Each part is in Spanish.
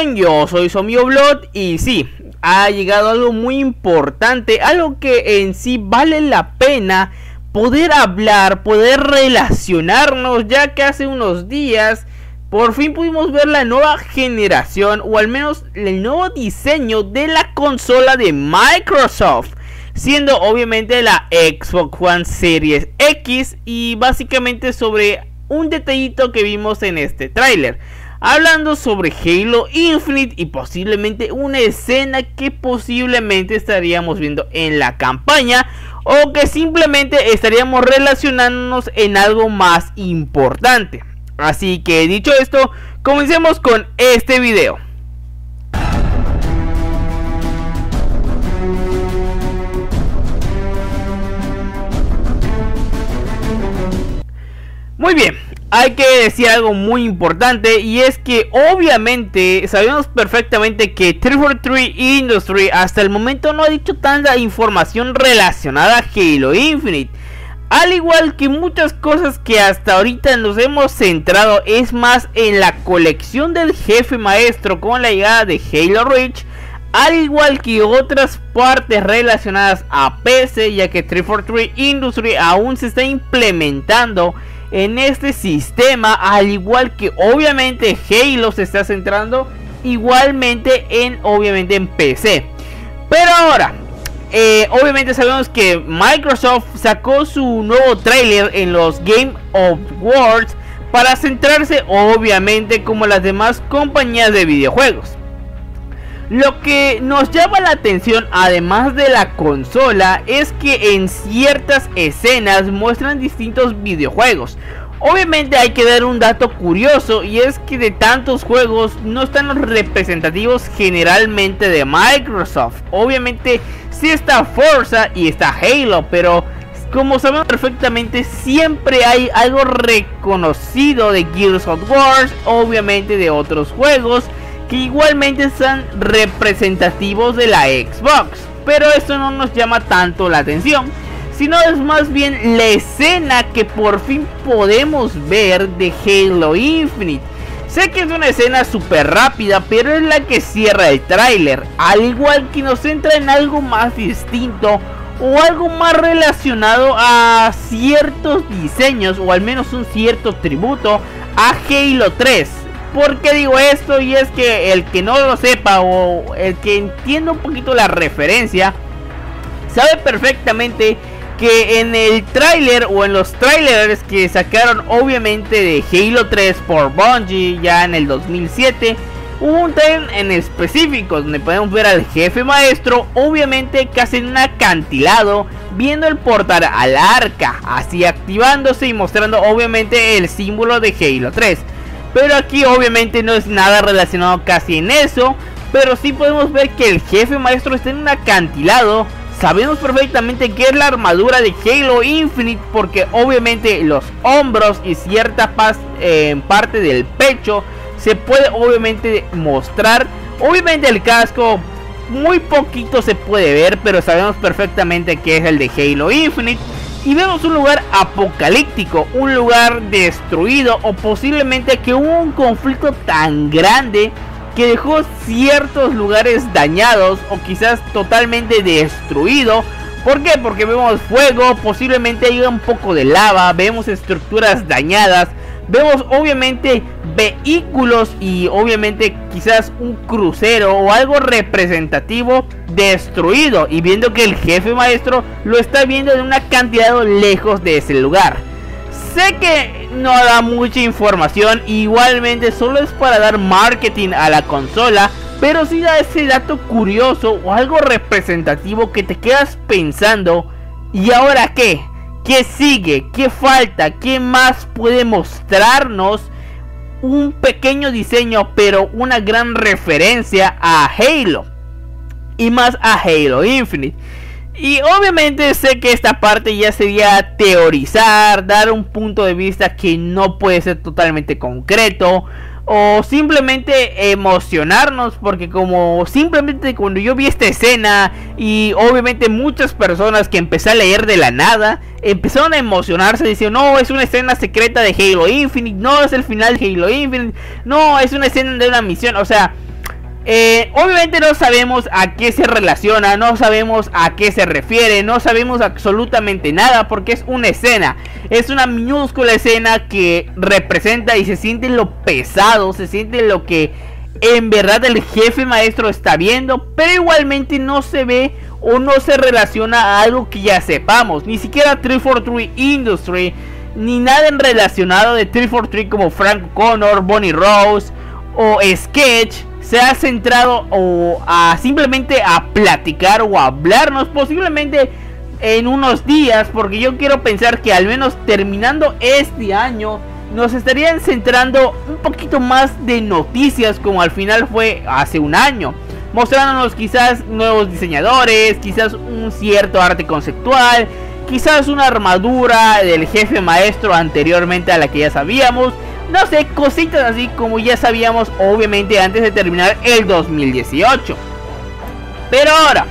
bien? Yo soy su amigo Blood y sí, ha llegado algo muy importante, algo que en sí vale la pena poder hablar, poder relacionarnos, ya que hace unos días por fin pudimos ver la nueva generación o al menos el nuevo diseño de la consola de Microsoft. Siendo obviamente la Xbox One Series X y básicamente sobre un detallito que vimos en este tráiler hablando sobre Halo Infinite y posiblemente una escena que posiblemente estaríamos viendo en la campaña o que simplemente estaríamos relacionándonos en algo más importante. Así que dicho esto, comencemos con este video. Muy bien, hay que decir algo muy importante y es que obviamente sabemos perfectamente que 343 Industry hasta el momento no ha dicho tanta información relacionada a Halo Infinite. Al igual que muchas cosas que hasta ahorita nos hemos centrado es más en la colección del jefe maestro con la llegada de Halo Reach. Al igual que otras partes relacionadas a PC ya que 343 Industry aún se está implementando en este sistema, al igual que obviamente Halo se está centrando igualmente en obviamente en PC. Pero ahora, eh, obviamente sabemos que Microsoft sacó su nuevo trailer en los Game of Awards para centrarse obviamente como las demás compañías de videojuegos. Lo que nos llama la atención, además de la consola, es que en ciertas escenas muestran distintos videojuegos. Obviamente hay que dar un dato curioso y es que de tantos juegos no están los representativos generalmente de Microsoft. Obviamente sí está Forza y está Halo, pero como sabemos perfectamente siempre hay algo reconocido de Gears of War, obviamente de otros juegos que igualmente son representativos de la Xbox. Pero esto no nos llama tanto la atención, sino es más bien la escena que por fin podemos ver de Halo Infinite. Sé que es una escena súper rápida, pero es la que cierra el tráiler, al igual que nos entra en algo más distinto o algo más relacionado a ciertos diseños o al menos un cierto tributo a Halo 3. ¿Por qué digo esto? Y es que el que no lo sepa o el que entienda un poquito la referencia, sabe perfectamente que en el tráiler o en los trailers que sacaron obviamente de Halo 3 por Bungie ya en el 2007, hubo un trailer en específico donde podemos ver al jefe maestro obviamente casi en un acantilado viendo el portal al arca, así activándose y mostrando obviamente el símbolo de Halo 3. Pero aquí obviamente no es nada relacionado casi en eso. Pero sí podemos ver que el jefe maestro está en un acantilado. Sabemos perfectamente que es la armadura de Halo Infinite porque obviamente los hombros y cierta eh, parte del pecho se puede obviamente mostrar. Obviamente el casco muy poquito se puede ver, pero sabemos perfectamente que es el de Halo Infinite y vemos un lugar apocalíptico, un lugar destruido o posiblemente que hubo un conflicto tan grande que dejó ciertos lugares dañados o quizás totalmente destruido. ¿Por qué? Porque vemos fuego, posiblemente hay un poco de lava, vemos estructuras dañadas, vemos obviamente vehículos y obviamente quizás un crucero o algo representativo destruido y viendo que el jefe maestro lo está viendo de una cantidad lejos de ese lugar. Sé que no da mucha información, igualmente solo es para dar marketing a la consola, pero si da ese dato curioso o algo representativo que te quedas pensando, ¿y ahora qué? ¿Qué sigue? ¿Qué falta? ¿Qué más puede mostrarnos? Un pequeño diseño, pero una gran referencia a Halo. Y más a Halo Infinite. Y obviamente sé que esta parte ya sería teorizar, dar un punto de vista que no puede ser totalmente concreto o simplemente emocionarnos porque como simplemente cuando yo vi esta escena y obviamente muchas personas que empecé a leer de la nada empezaron a emocionarse diciendo no es una escena secreta de Halo Infinite no es el final de Halo Infinite no es una escena de una misión o sea Eh, obviamente no sabemos a qué se relaciona, no sabemos a qué se refiere, no sabemos absolutamente nada porque es una escena. Es una minúscula escena que representa y se siente lo pesado, se siente lo que en verdad el jefe maestro está viendo, pero igualmente no se ve o no se relaciona a algo que ya sepamos, ni siquiera 343 Industry, ni nada en relacionado de 343 como Frank Connor, Bonnie Rose o Sketch se ha centrado o a simplemente a platicar o a hablarnos posiblemente en unos días porque yo quiero pensar que al menos terminando este año nos estarían centrando un poquito más de noticias como al final fue hace un año. Mostrándonos quizás nuevos diseñadores, quizás un cierto arte conceptual, quizás una armadura del jefe maestro anteriormente a la que ya sabíamos. No sé, cositas así como ya sabíamos obviamente antes de terminar el 2018. Pero ahora,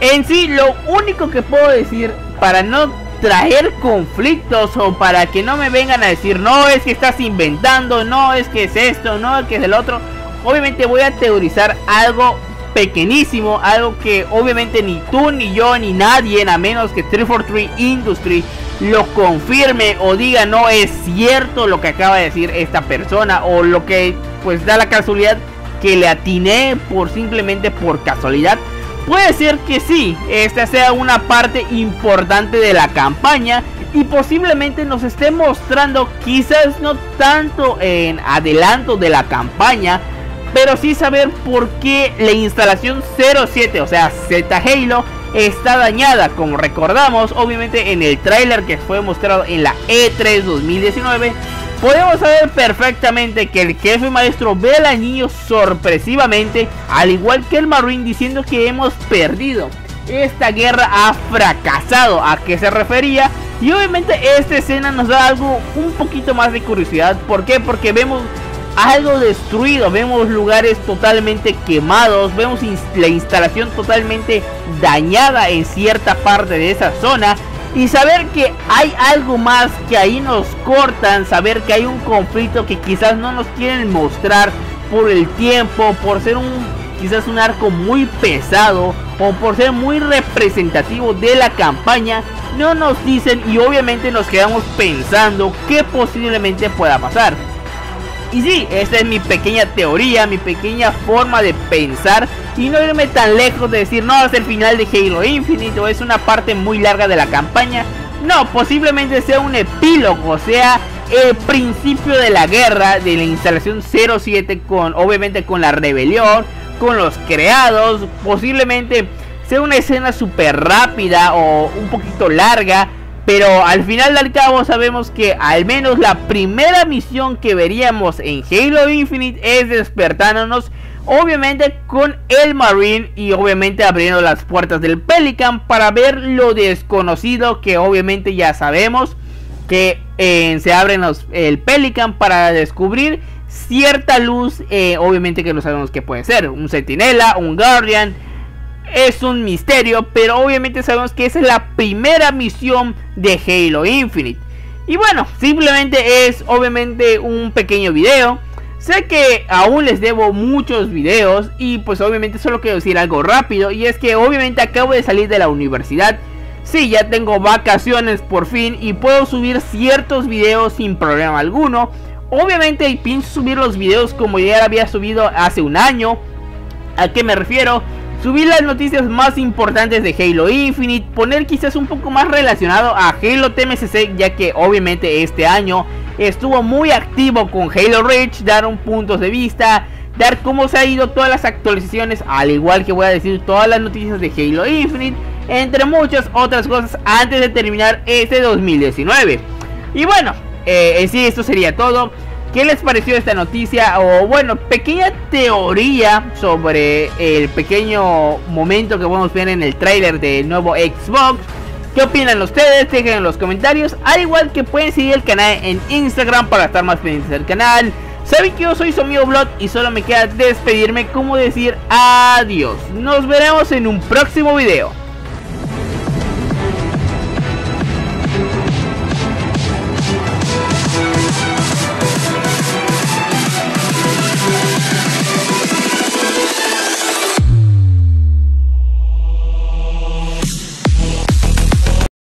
en sí lo único que puedo decir para no traer conflictos o para que no me vengan a decir no es que estás inventando, no es que es esto, no es que es el otro. Obviamente voy a teorizar algo pequeñísimo, algo que obviamente ni tú ni yo ni nadie, a menos que 343 Industry lo confirme o diga no es cierto lo que acaba de decir esta persona o lo que pues da la casualidad que le atiné por simplemente por casualidad. Puede ser que sí, esta sea una parte importante de la campaña y posiblemente nos esté mostrando quizás no tanto en adelanto de la campaña, pero sí saber por qué la instalación 07, o sea Z Halo, está dañada. Como recordamos, obviamente en el tráiler que fue mostrado en la E3 2019, podemos saber perfectamente que el jefe maestro ve al anillo sorpresivamente, al igual que el Marine diciendo que hemos perdido. Esta guerra ha fracasado. ¿A qué se refería? Y obviamente esta escena nos da algo un poquito más de curiosidad. ¿Por qué? Porque vemos algo destruido, vemos lugares totalmente quemados, vemos la instalación totalmente dañada en cierta parte de esa zona. Y saber que hay algo más que ahí nos cortan, saber que hay un conflicto que quizás no nos quieren mostrar por el tiempo, por ser un quizás un arco muy pesado o por ser muy representativo de la campaña, no nos dicen y obviamente nos quedamos pensando que posiblemente pueda pasar. Y sí, esta es mi pequeña teoría, mi pequeña forma de pensar y no irme tan lejos de decir, no, es el final de Halo Infinite o es una parte muy larga de la campaña. No, posiblemente sea un epílogo, sea el principio de la guerra de la instalación 07 con, obviamente con la rebelión, con los creados, posiblemente sea una escena súper rápida o un poquito larga pero al final del cabo sabemos que al menos la primera misión que veríamos en Halo Infinite es despertándonos obviamente con el Marine y obviamente abriendo las puertas del Pelican para ver lo desconocido que obviamente ya sabemos que eh, se abren el Pelican para descubrir cierta luz, eh, obviamente que no sabemos qué puede ser, un Sentinela, un Guardian, es un misterio, pero obviamente sabemos que esa es la primera misión de Halo Infinite. Y bueno, simplemente es obviamente un pequeño video. Sé que aún les debo muchos videos y pues obviamente solo quiero decir algo rápido y es que obviamente acabo de salir de la universidad. Sí, ya tengo vacaciones por fin y puedo subir ciertos videos sin problema alguno. Obviamente pienso subir los videos como ya había subido hace un año. ¿A qué me refiero? Subir las noticias más importantes de Halo Infinite, poner quizás un poco más relacionado a Halo TMCC, ya que obviamente este año estuvo muy activo con Halo Reach, dar un punto de vista, dar cómo se ha ido todas las actualizaciones, al igual que voy a decir todas las noticias de Halo Infinite, entre muchas otras cosas antes de terminar este 2019. Y bueno, eh, en sí esto sería todo. ¿Qué les pareció esta noticia? O bueno, pequeña teoría sobre el pequeño momento que podemos ver en el trailer del nuevo Xbox. ¿Qué opinan ustedes? Dejen en los comentarios. Al igual que pueden seguir el canal en Instagram para estar más pendientes del canal. Saben que yo soy su amigo Blood y solo me queda despedirme como decir adiós. Nos veremos en un próximo video.